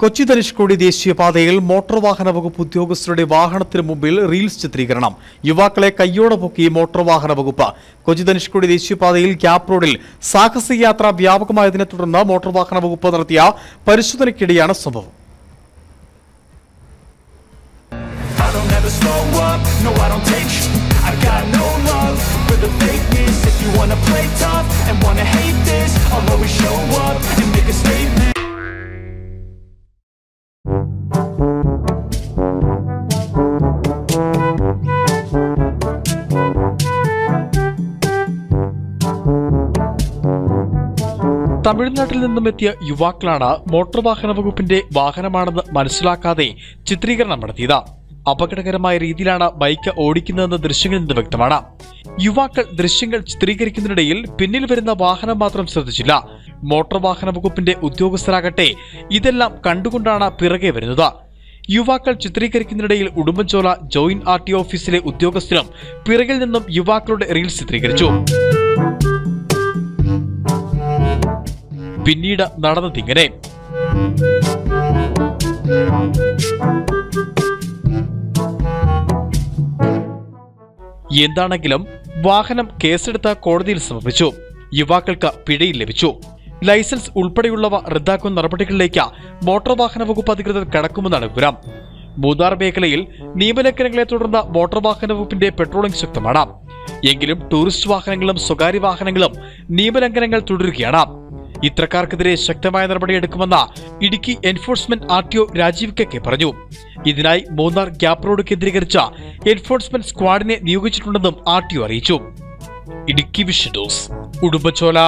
കൊച്ചി ധനുഷ്കോടി ദേശീയപാതയിൽ മോട്ടോർ വാഹന വകുപ്പ് ഉദ്യോഗസ്ഥരുടെ വാഹനത്തിന് മുമ്പിൽ റീൽസ് ചിത്രീകരണം. യുവാക്കളെ കയ്യോടെ പൊക്കി മോട്ടോർ വാഹന വകുപ്പ്. കൊച്ചി ധനുഷ്കോടി ദേശീയപാതയിൽ ഗ്യാപ് റോഡിൽ സാഹസികയാത്ര വ്യാപകമായതിനെ തുടർന്ന് മോട്ടോർ വാഹന വകുപ്പ് നടത്തിയ പരിശോധനയ്ക്കിടെയാണ് സംഭവം. I don't തമിഴ്നാട്ടിൽ നിന്നും എത്തിയ യുവാക്കളാണ് മോട്ടോർ വാഹന വകുപ്പിന്റെ വാഹനമാണെന്ന് മനസ്സിലാക്കാതെ ചിത്രീകരണം നടത്തിയത്. അപകടകരമായ രീതിയിലാണ് ബൈക്ക് ഓടിക്കുന്നതെന്ന് ദൃശ്യങ്ങളിൽ നിന്ന് വ്യക്തമാണ്. യുവാക്കൾ ദൃശ്യങ്ങൾ ചിത്രീകരിക്കുന്നതിനിടയിൽ പിന്നിൽ വരുന്ന വാഹനം മാത്രം ശ്രദ്ധിച്ചില്ല. മോട്ടോർ വാഹന വകുപ്പിന്റെ ഉദ്യോഗസ്ഥരാകട്ടെ ഇതെല്ലാം കണ്ടുകൊണ്ടാണ് പിറകെ വരുന്നത്. യുവാക്കൾ ചിത്രീകരിക്കുന്നതിനിടയിൽ ഉടുമ്പൻചോല ജോയിന്റ് ആർ ടി ഓഫീസിലെ ഉദ്യോഗസ്ഥരും പിറകിൽ നിന്നും യുവാക്കളുടെ റീൽസ് ചിത്രീകരിച്ചു. പിന്നീട് നടന്നതിങ്ങനെ എന്താണെങ്കിലും വാഹനം കേസെടുത്ത കോടതിയിൽ സമർപ്പിച്ചു. യുവാക്കൾക്ക് പിഴയിൽ ലഭിച്ചു. ലൈസൻസ് ഉൾപ്പെടെയുള്ളവ റദ്ദാക്കുന്ന നടപടികളിലേക്ക് മോട്ടോർ വാഹന വകുപ്പ് അധികൃതർ കടക്കുമെന്നാണ് വിവരം. മൂന്നാർ മേഖലയിൽ നിയമലംഘനങ്ങളെ തുടർന്ന് മോട്ടോർ വാഹന വകുപ്പിന്റെ പെട്രോളിംഗ് ശക്തമാണ്. എങ്കിലും ടൂറിസ്റ്റ് വാഹനങ്ങളും സ്വകാര്യ വാഹനങ്ങളും നിയമലംഘനങ്ങൾ തുടരുകയാണ്. ഇത്തരക്കാർക്കെതിരെ ശക്തമായ നടപടി നടപടിയെടുക്കുമെന്ന് Idukki enforcement R T O Rajeev K K പറഞ്ഞു. ഇതിനായി മൂന്നാർ ഗ്യാപ് റോഡ് കേന്ദ്രീകരിച്ച എൻഫോഴ്സ്മെന്റ് സ്ക്വാഡിനെ നിയോഗിച്ചിട്ടുണ്ടെന്നും ആർ ടി ഒ അറിയിച്ചു. Idukki vision news ഉടുമ്പച്ചോല